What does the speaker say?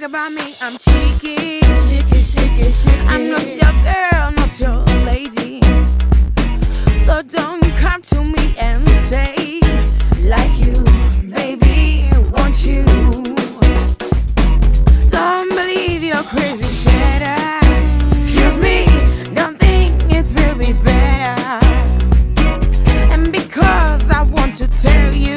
talk about me, I'm cheeky. Cheeky, cheeky, cheeky. I'm not your girl, not your lady. So don't come to me and say, like you, baby, want you. Don't believe your crazy shit. Excuse me, don't think it will be better. And because I want to tell you.